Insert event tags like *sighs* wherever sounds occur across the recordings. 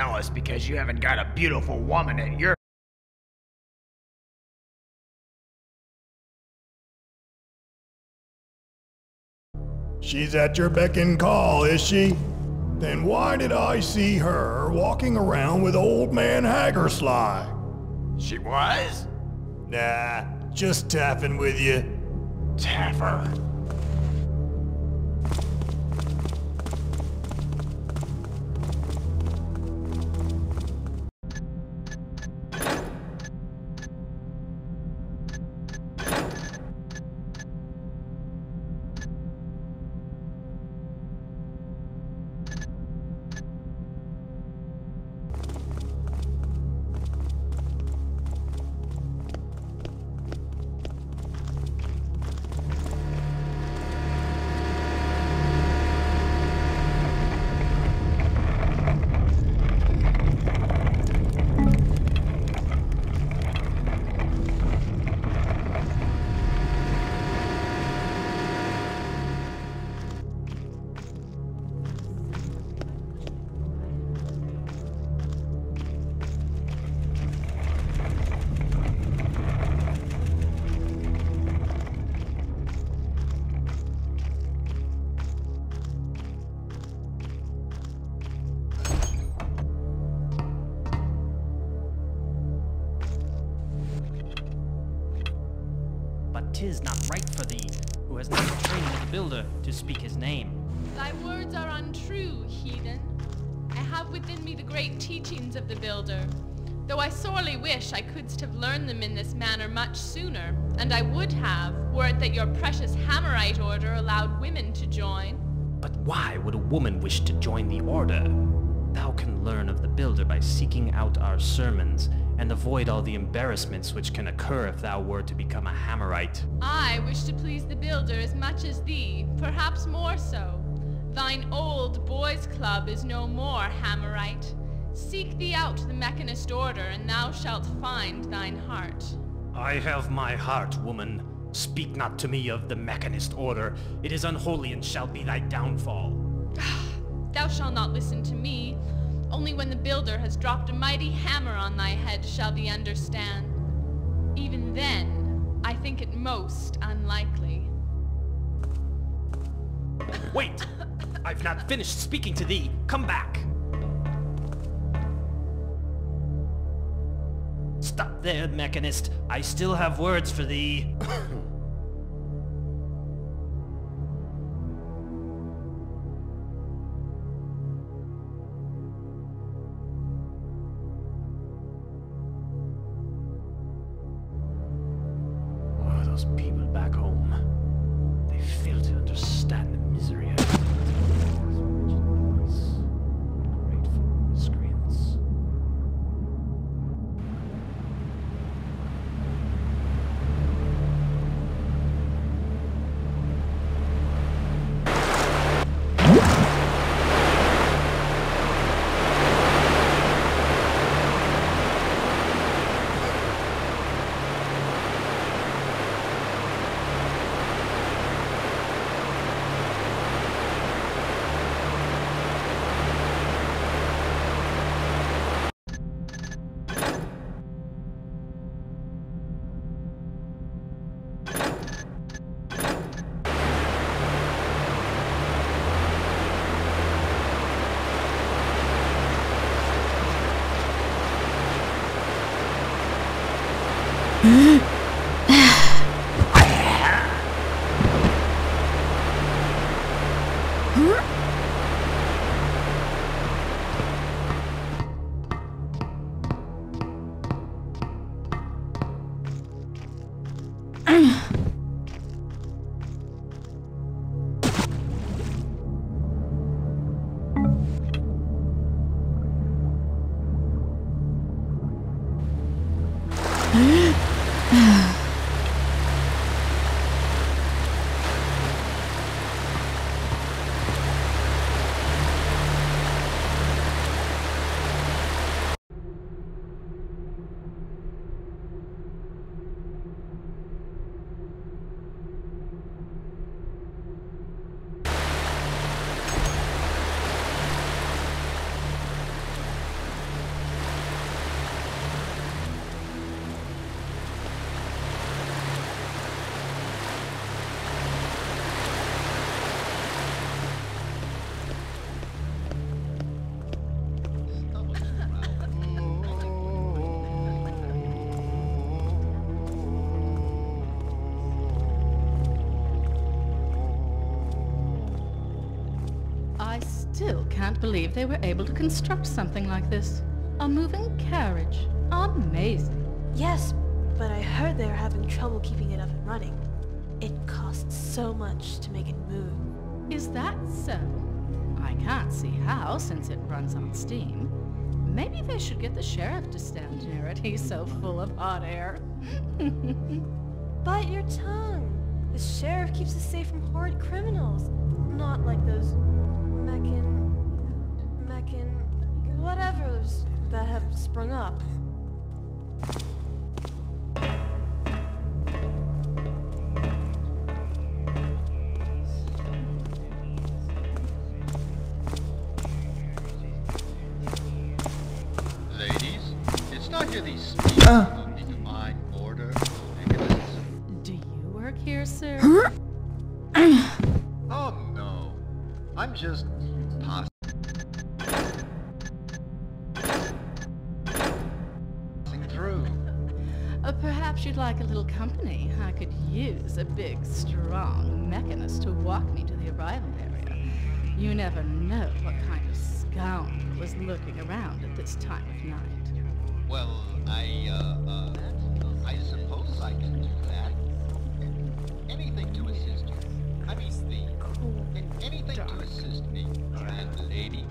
jealous because you haven't got a beautiful woman at your She's at your beck and call, is she? Then why did I see her walking around with old man Hagersly? She was? Nah, just tapping with you. Taffer. Builder, to speak his name. Thy words are untrue, heathen. I have within me the great teachings of the Builder, though I sorely wish I couldst have learned them in this manner much sooner, and I would have, were it that your precious Hammerite order allowed women to join. But why would a woman wish to join the order? Thou can learn of the builder by seeking out our sermons, and avoid all the embarrassments which can occur if thou were to become a Hammerite. I wish to please the Builder as much as thee, perhaps more so. Thine old boys' club is no more, Hammerite. Seek thee out the Mechanist order, and thou shalt find thine heart. I have my heart, woman. Speak not to me of the Mechanist order. It is unholy and shall be thy downfall. *sighs* Thou shalt not listen to me. Only when the builder has dropped a mighty hammer on thy head shall thee understand. Even then, I think it most unlikely. Wait! I've not finished speaking to thee. Come back! Stop there, Mechanist. I still have words for thee. *coughs* can't believe they were able to construct something like this. A moving carriage. Amazing. Yes, but I heard they are having trouble keeping it up and running. It costs so much to make it move. Is that so? I can't see how, since it runs on steam. Maybe they should get the sheriff to stand near it. He's so full of hot air. *laughs* Bite your tongue. The sheriff keeps us safe from horrid criminals. Not like those mechan... whatevers that have sprung up. Use a big, strong mechanist to walk me to the arrival area. You never know what kind of scoundrel was lurking around at this time of night. Well, I, uh, uh, I suppose I can do that. Anything to assist you. I mean, the, a- anything to assist me, grand lady.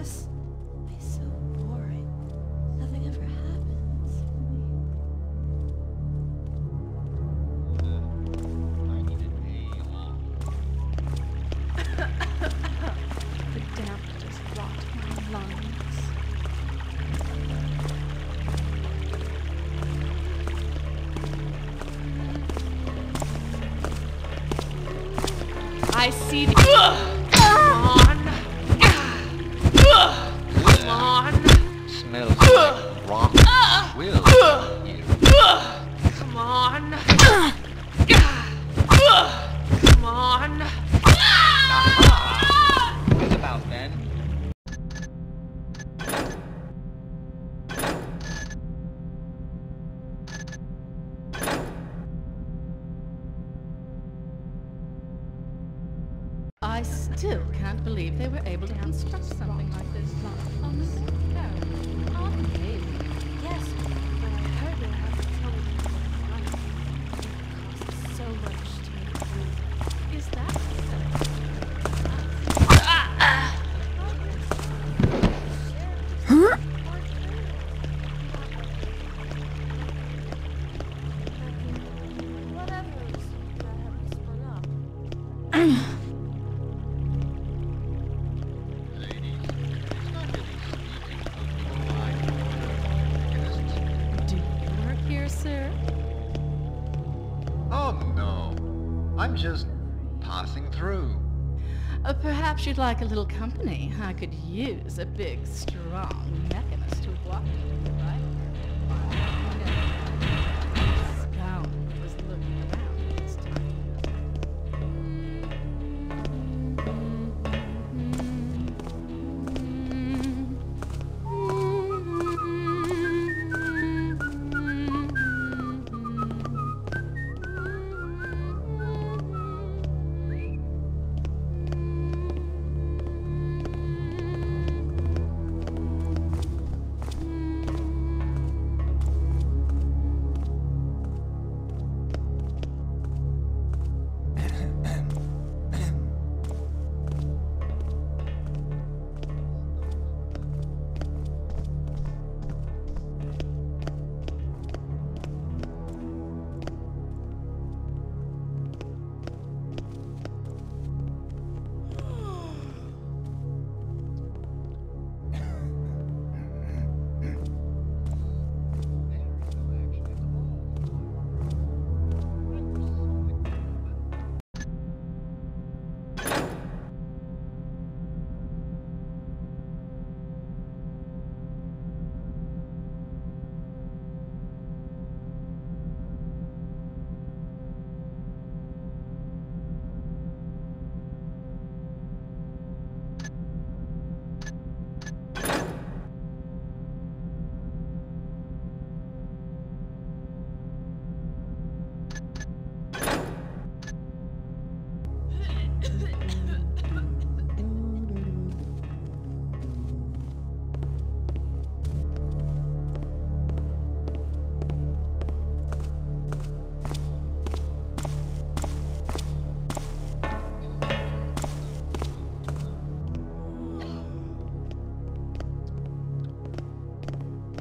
My I'm just passing through. Uh, perhaps you'd like a little company. I could use a big, strong mechanist to walk to the right.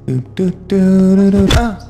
Do, do, do, do, do. Ah!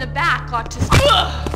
the back ought to...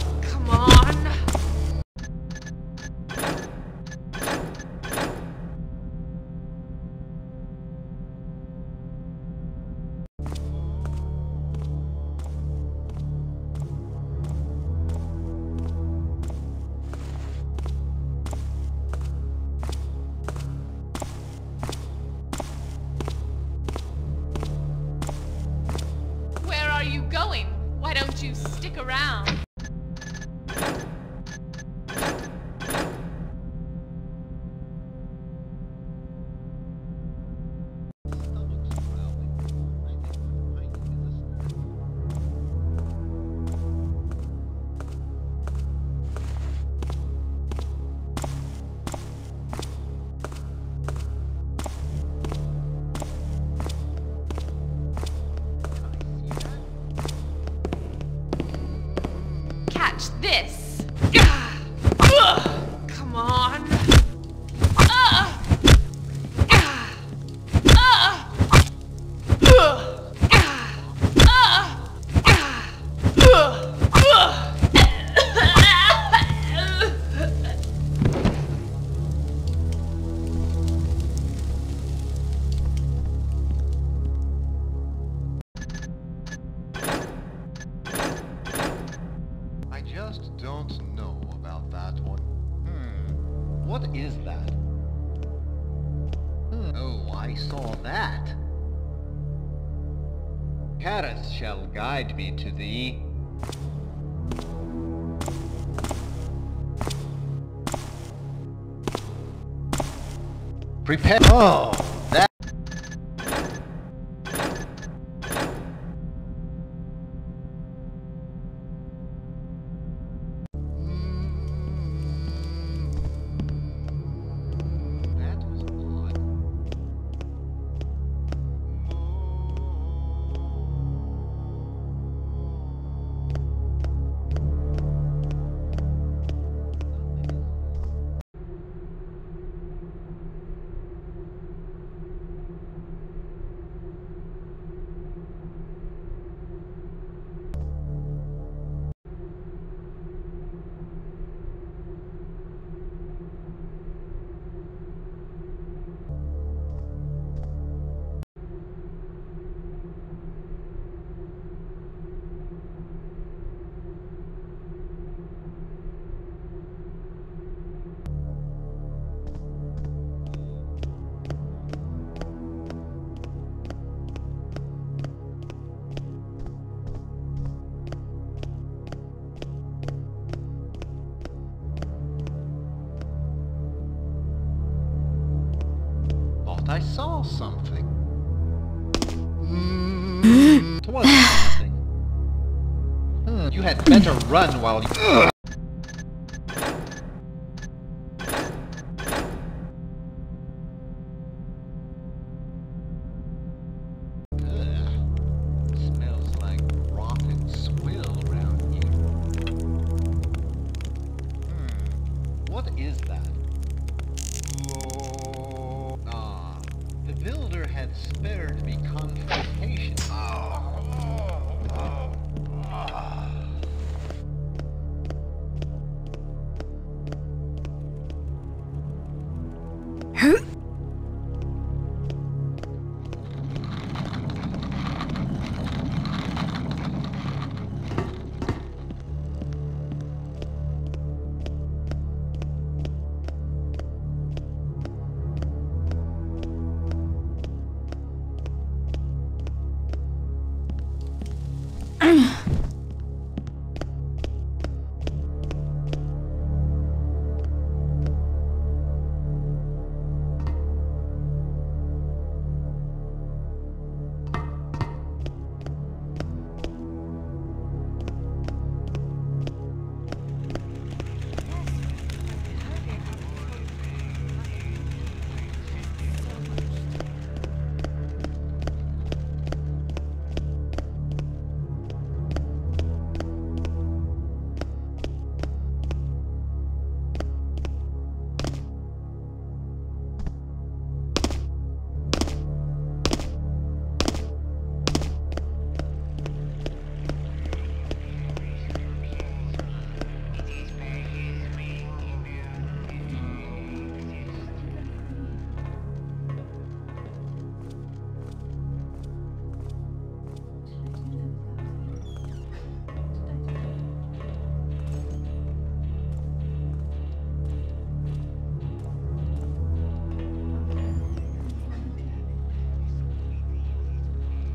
Paris shall guide me to thee. Prepare. Oh. Run while you. Ugh. Smells like rotten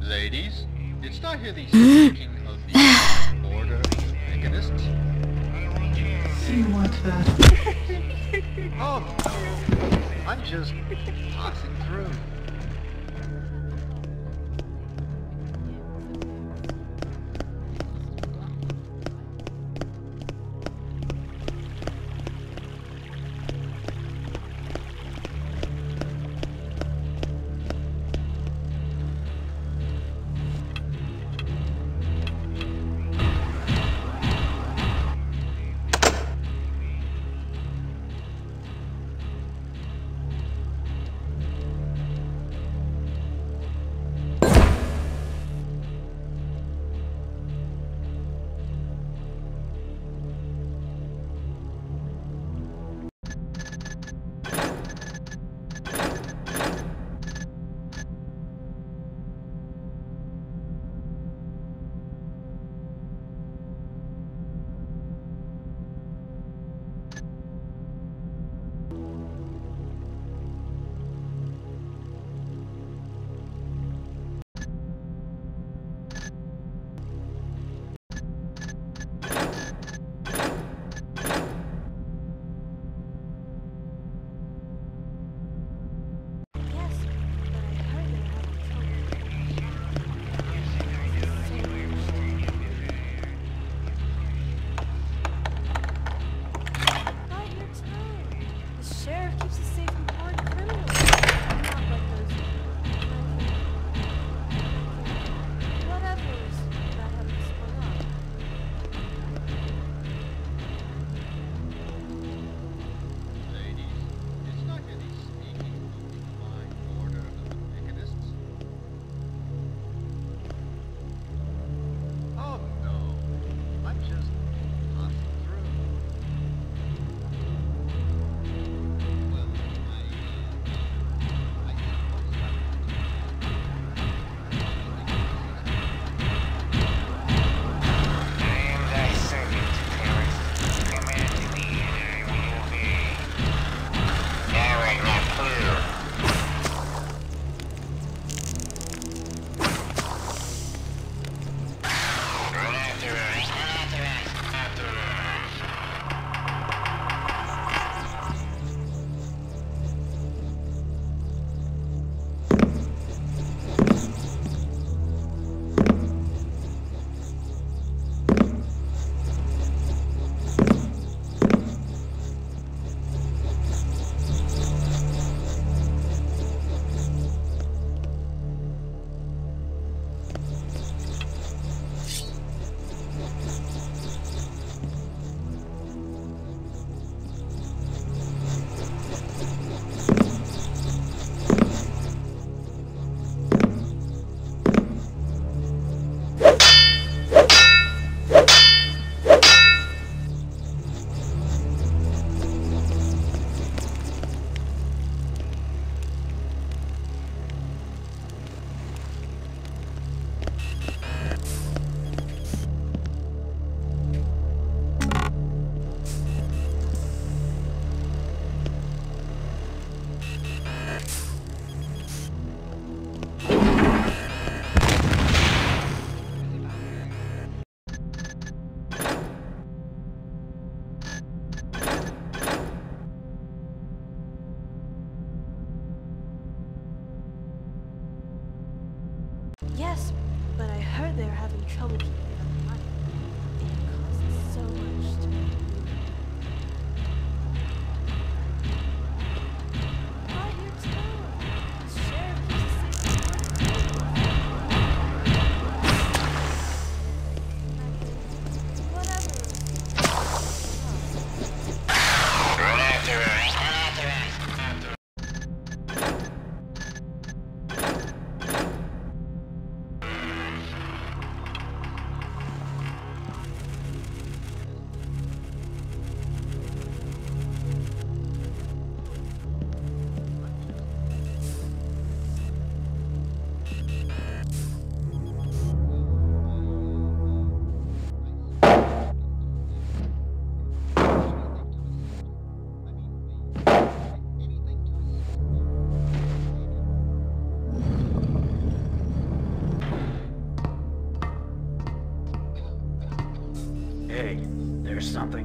Ladies, didst I hear thee speaking of the order of mechanists? See what that? *laughs* Oh. I'm just passing through.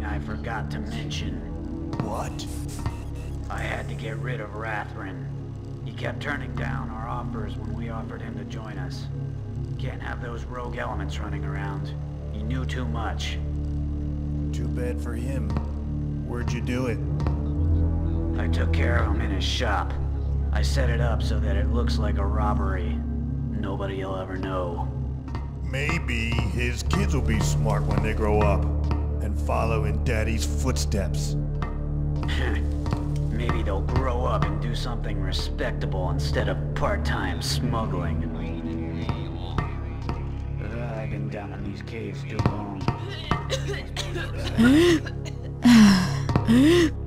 I forgot to mention. What? I had to get rid of Rathrin. He kept turning down our offers when we offered him to join us. Can't have those rogue elements running around. He knew too much. Too bad for him. Where'd you do it? I took care of him in his shop. I set it up so that it looks like a robbery. Nobody'll ever know. Maybe his kids will be smart when they grow up and follow in Daddy's footsteps. *laughs* Maybe they'll grow up and do something respectable instead of part-time smuggling. Ugh, I've been down in these caves too long. *laughs* *laughs*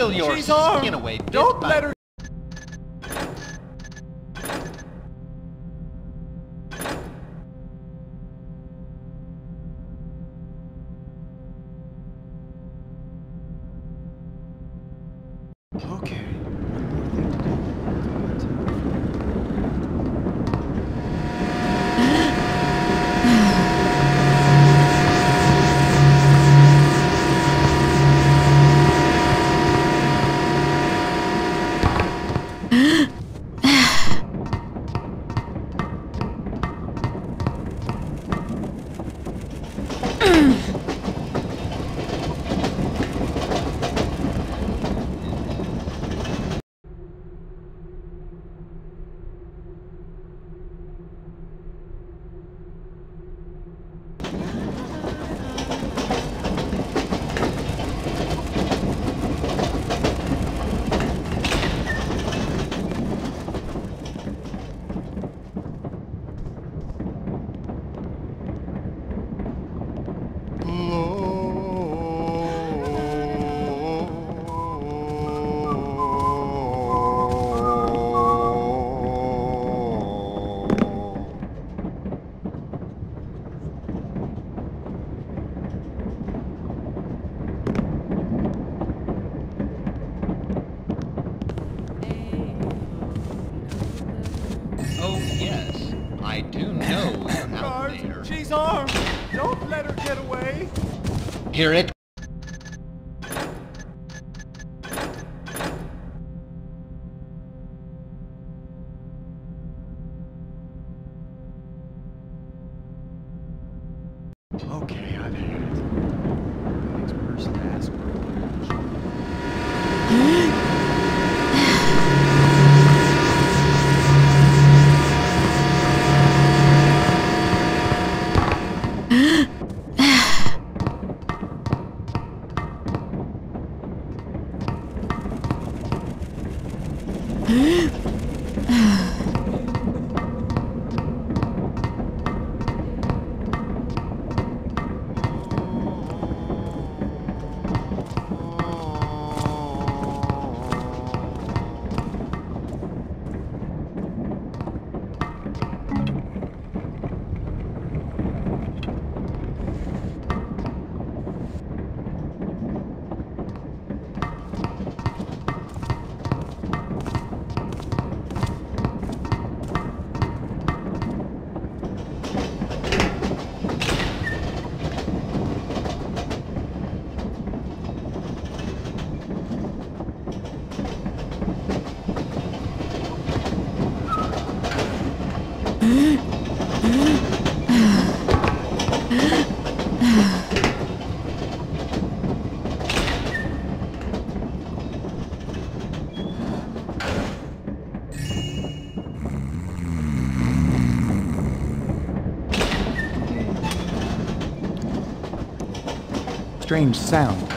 Guard, your she's armed. skin away. Don't let her. Hear it? Strange sound.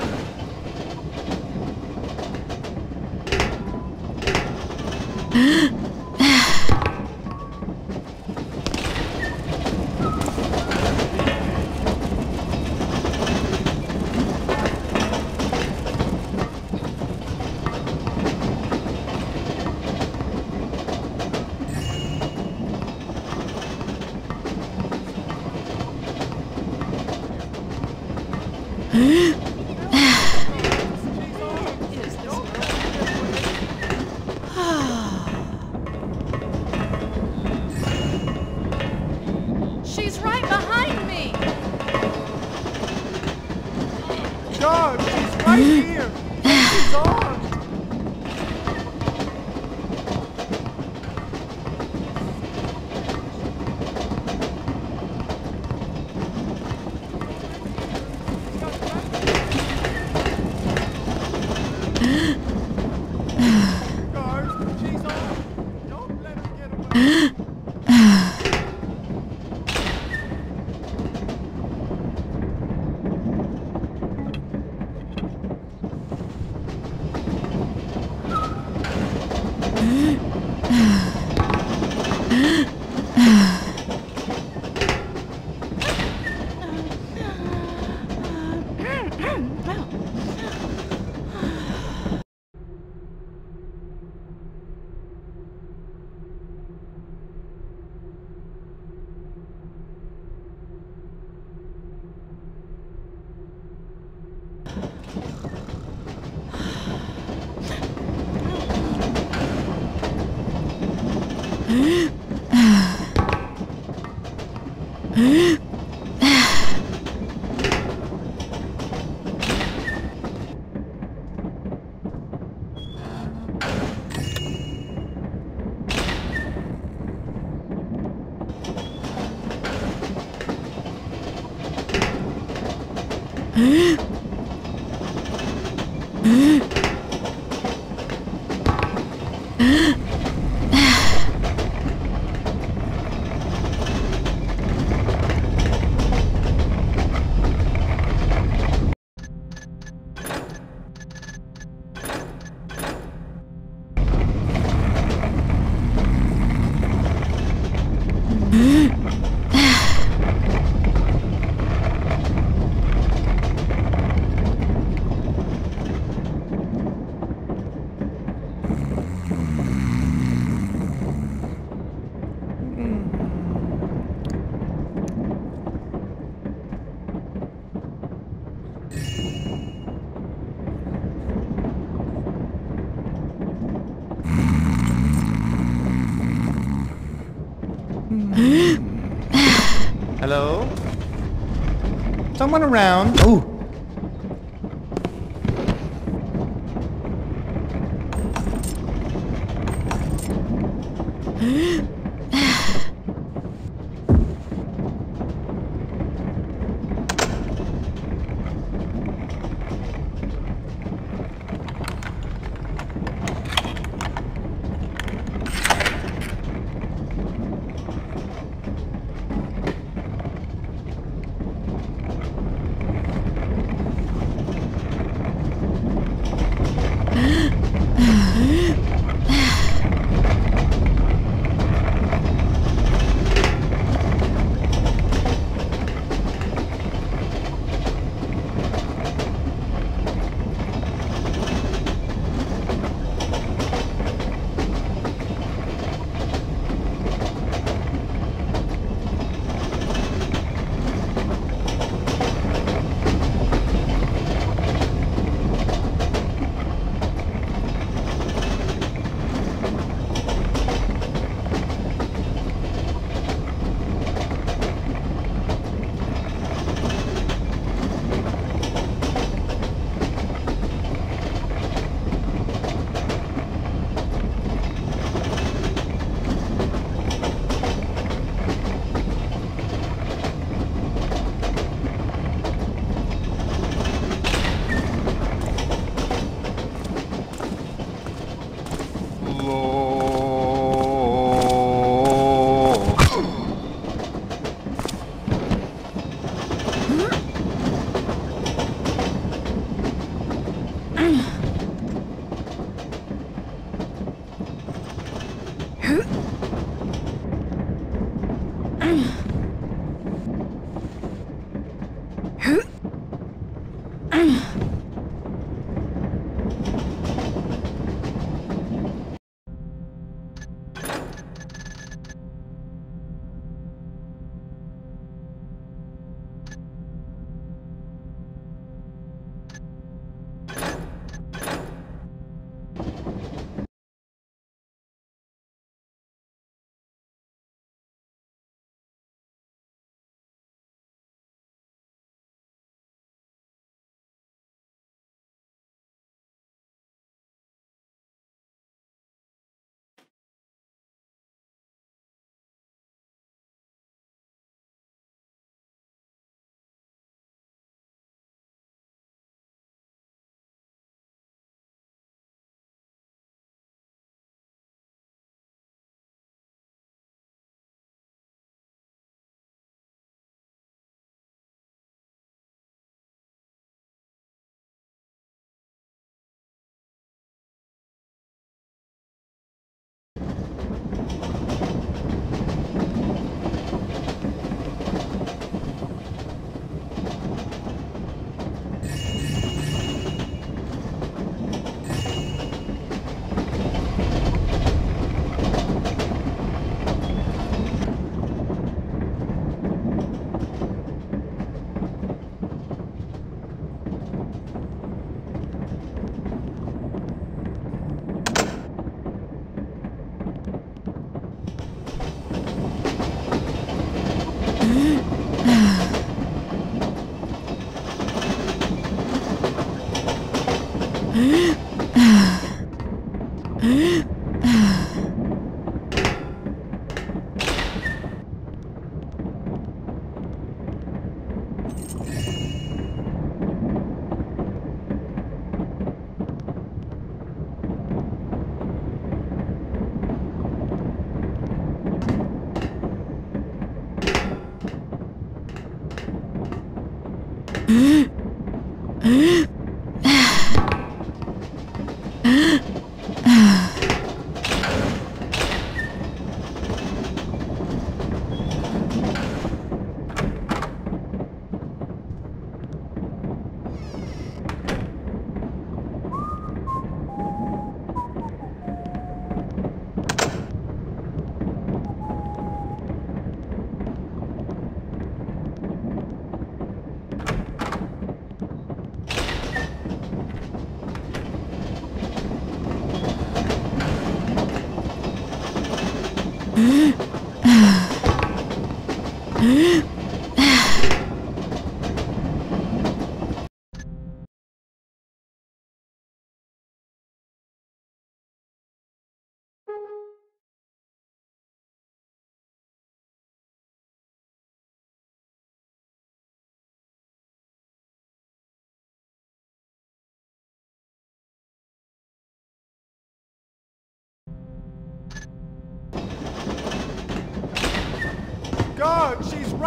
Someone around? Oh. Ugh. *clears throat*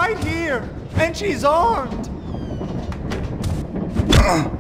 right here, and she's armed. *clears throat*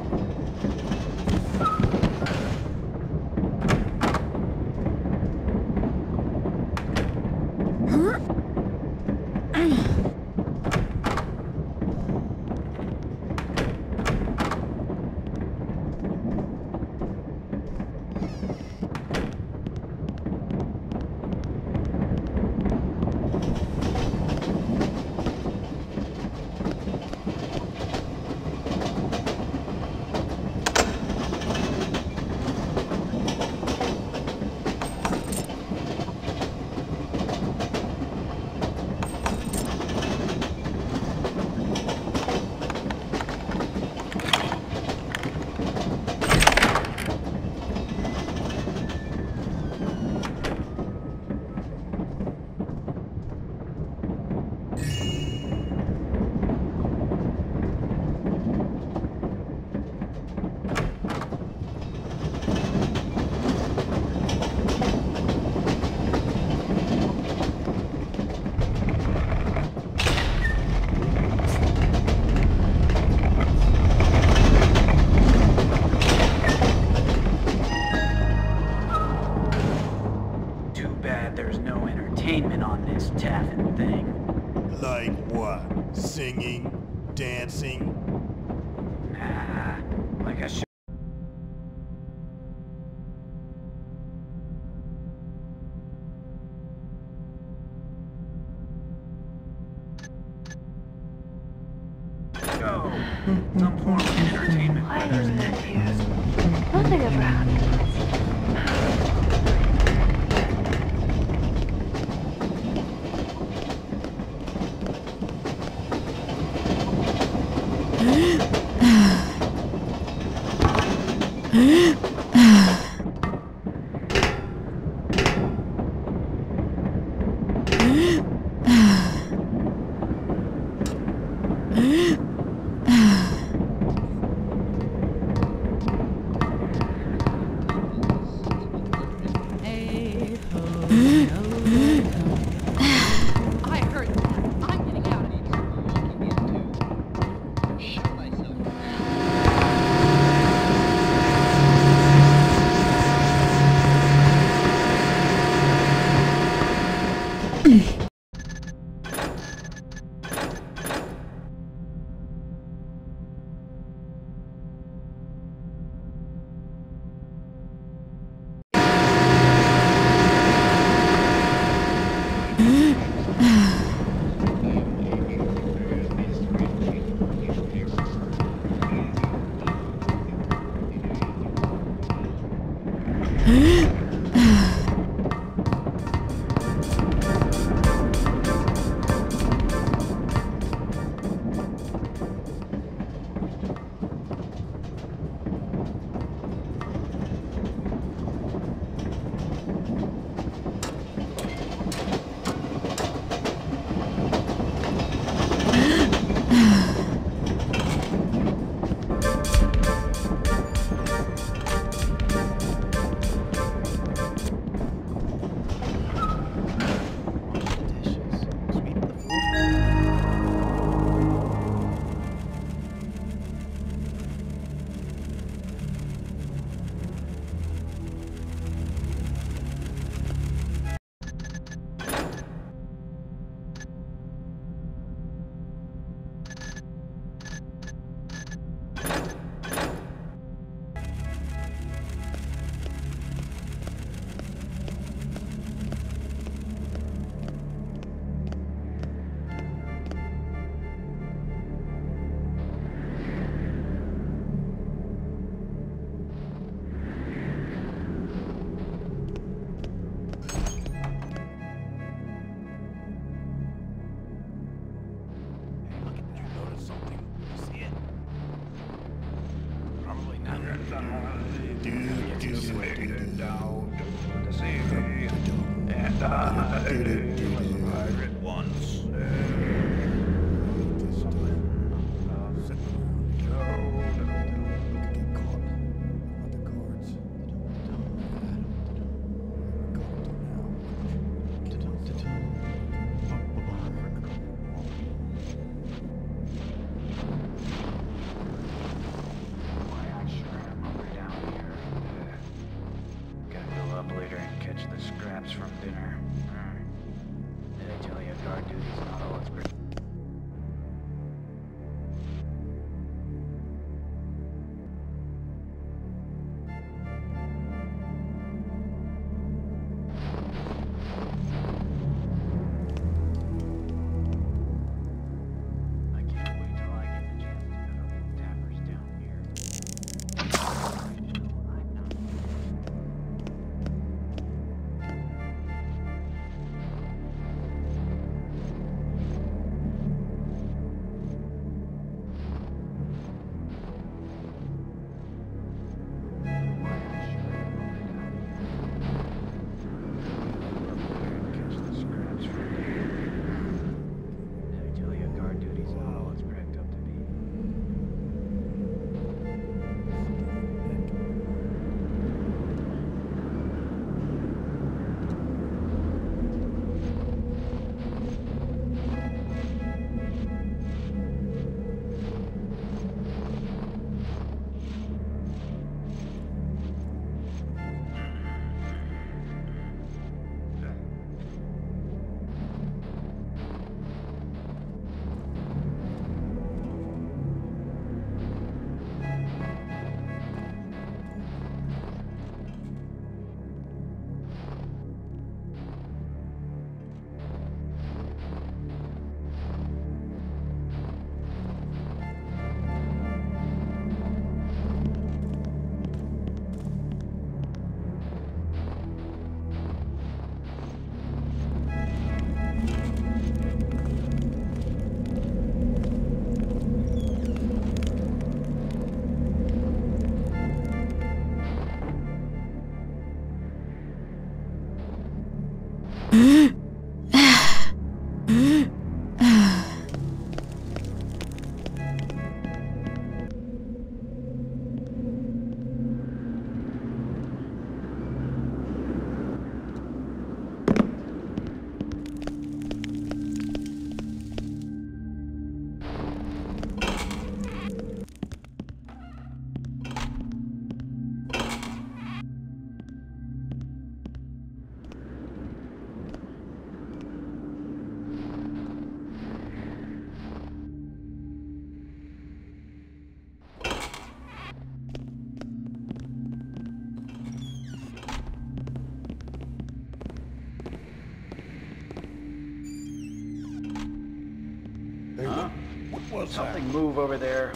Something move over there.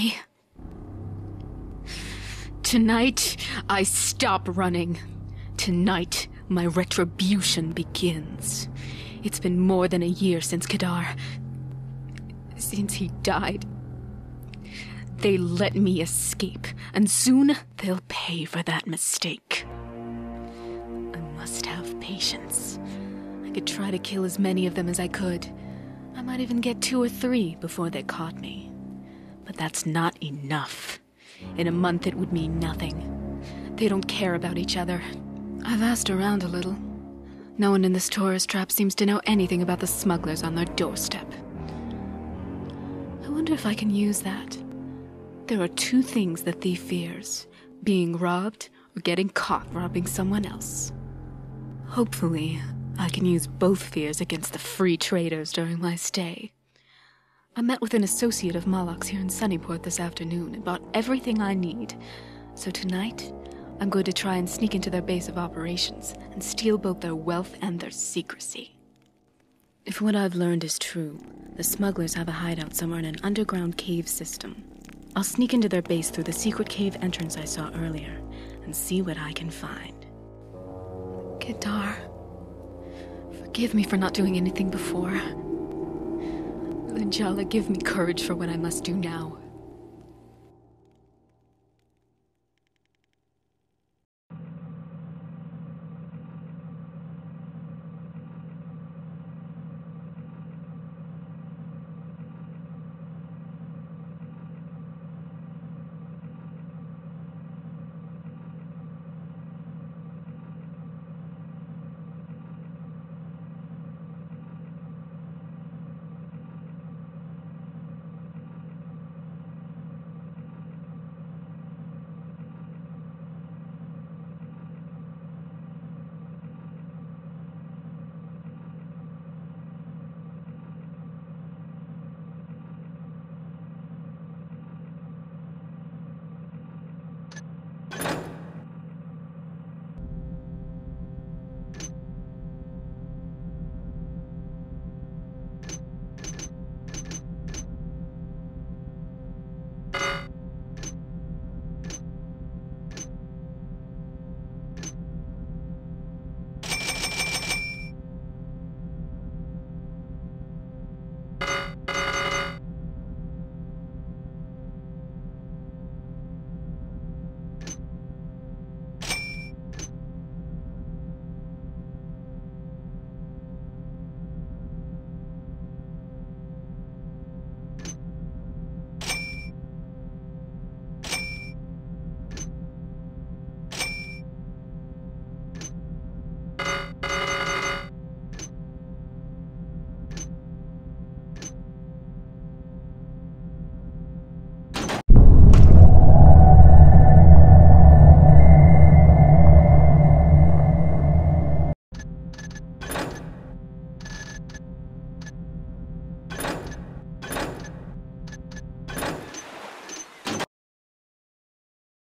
Away. Tonight, I stop running. Tonight, my retribution begins. It's been more than a year since Kaddar. Since he died. They let me escape, and soon they'll pay for that mistake. I must have patience. I could try to kill as many of them as I could. I might even get two or three before they caught me. But that's not enough. In a month, it would mean nothing. They don't care about each other. I've asked around a little. No one in this tourist trap seems to know anything about the smugglers on their doorstep. I wonder if I can use that. There are two things the thief fears being robbed or getting caught robbing someone else. Hopefully, I can use both fears against the free traders during my stay. I met with an associate of Malak's here in Sunnyport this afternoon and bought everything I need. So tonight, I'm going to try and sneak into their base of operations and steal both their wealth and their secrecy. If what I've learned is true, the smugglers have a hideout somewhere in an underground cave system. I'll sneak into their base through the secret cave entrance I saw earlier and see what I can find. Kaddar, forgive me for not doing anything before. Linjala, give me courage for what I must do now.